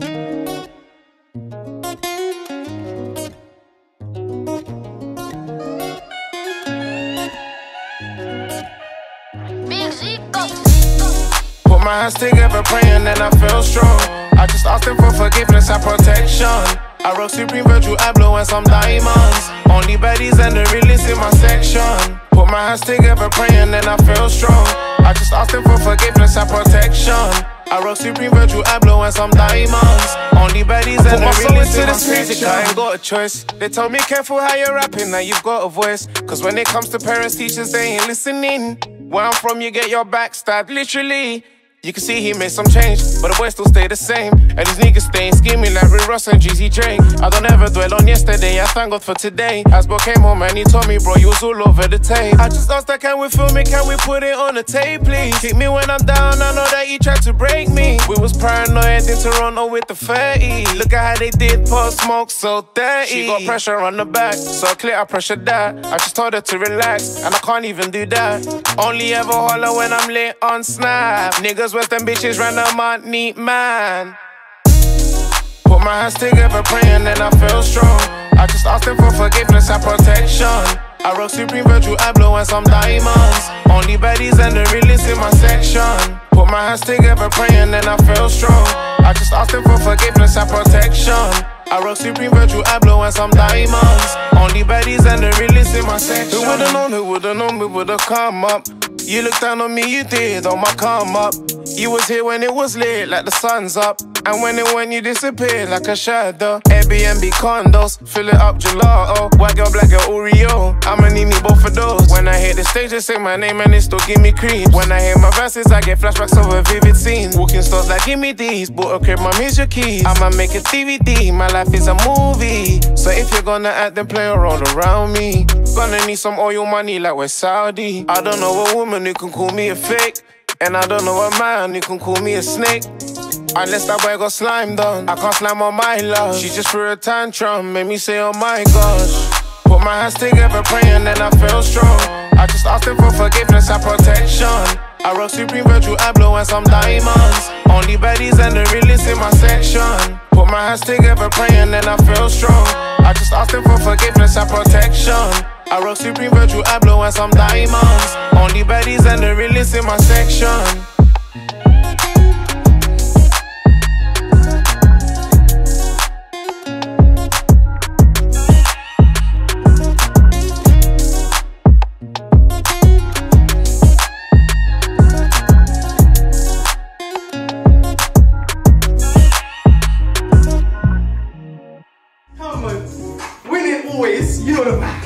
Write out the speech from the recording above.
Put my hands together, praying, and I feel strong. I just asked him for forgiveness and protection. I wrote Supreme Virgil Abloh and some diamonds. Only baddies and the realest in my section. Put my hands together, praying, and I feel strong. I just asked him for forgiveness and protection. I rock Supreme Virgil Abloh and some diamonds. Only baddies and the realest in this music. I ain't got a choice. They tell me careful how you're rapping, now you've got a voice. Cause when it comes to parents, teachers, they ain't listening. Where I'm from, you get your back stabbed, literally. You can see he made some change, but the boy still stay the same. And these niggas staying scheming like Rick Ross and Jeezy Drake. I don't ever dwell on yesterday, I thank God for today. Asbo came home and he told me, bro, you was all over the tape. I just asked that, can we film it, can we put it on the tape, please? Kick me when I'm down, I know that you tried to break me. We was paranoid in Toronto with the 30. Look at how they did Pop Smoke so dirty. She got pressure on the back, so clear I pressure that. I just told her to relax, and I can't even do that. Only ever holler when I'm lit on Snap. Niggas Western bitches random on neat man. Put my hands together, praying, and I feel strong. I just asked him for forgiveness and protection. I rock Supreme Virgil Abloh and some diamonds. Only baddies and the realest in my section. Put my hands together, praying, and I feel strong. I just asked him for forgiveness and protection. I rock Supreme Virgil Abloh and some diamonds. Only baddies and the realest in my section. Who would've known, who would've known, we would've come up. You looked down on me, you did on my come up. You was here when it was lit, like the sun's up. And when it went, you disappeared like a shadow. Airbnb condos, fill it up gelato. White girl, black girl, Oreo. I'ma need me both of those. When I hit the stage, they say my name and they still give me cream. When I hear my verses, I get flashbacks of a vivid scene. Walking stores like, give me these. Bought a crib, mom, here's your keys. I'ma make a DVD, my life is a movie. So if you're gonna act, then play a role around me. Gonna need some oil money like we're Saudi. I don't know a woman who can call me a fake. And I don't know a man who can call me a snake. Unless that boy got slimed on. I can't slime on my love. She just threw a tantrum, made me say, oh my gosh. Put my hands together, praying, and I feel strong. I just asked him for forgiveness and protection. I rock Supreme Virgil Abloh and some diamonds. Only baddies and the realest in my section. Put my hands together, praying, and I feel strong. I just asked him for forgiveness and protection. I rock Supreme Virgil Abloh and some diamonds. Only baddies and the realest in my section. Come on, win it always. You know the man.